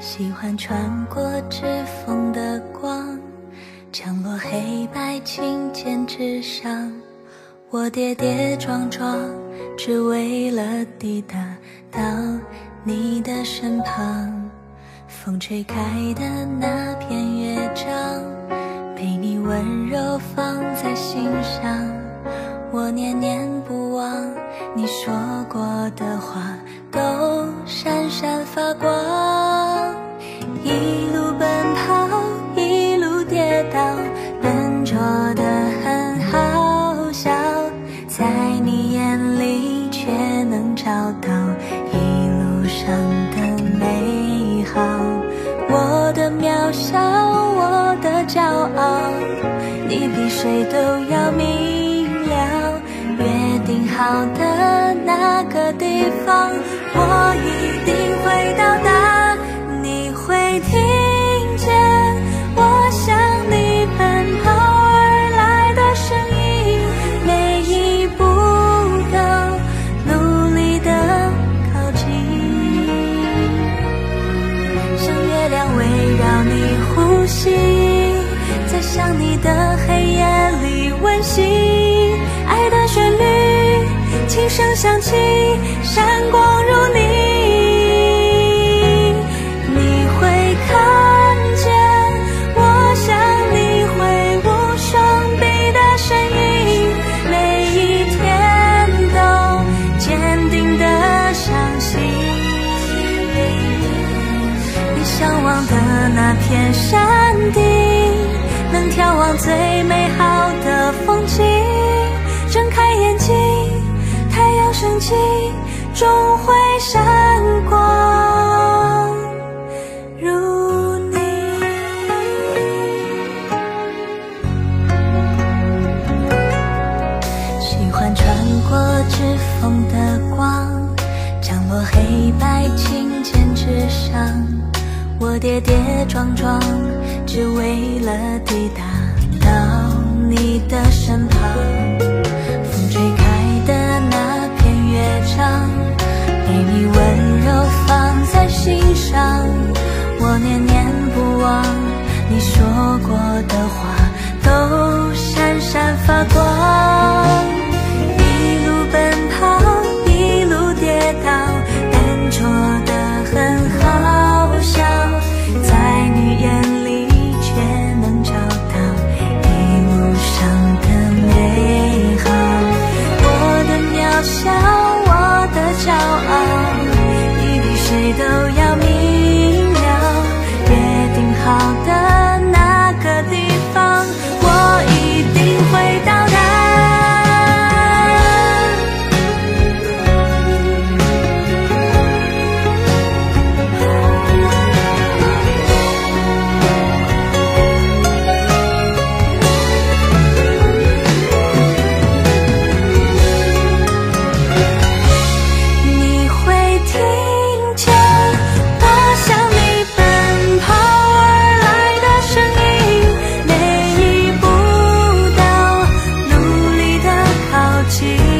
喜欢穿过指缝的光，降落黑白琴键之上。我跌跌撞撞，只为了抵达到你的身旁。风吹开的那片乐章，被你温柔放在心上。我念念你说过的话，都闪闪发光。一路奔跑，一路跌倒，笨拙的很好笑，在你眼里却能找到一路上的美好。我的渺小，我的骄傲，你比谁都要明了。约定好的那个地方，我一定会到达。你会听见我向你奔跑而来的声音，每一步都努力的靠近，像月亮围绕你呼吸，在想你的黑夜里温习，琴声响起，闪光如你。你会看见我向你挥舞双臂的身影，每一天都坚定的相信。你向往的那片山顶，能眺望最美好的风景。升起，终会闪光如你。喜欢穿过指缝的光，降落黑白琴键之上。我跌跌撞撞，只为了抵达到你的身旁。片靠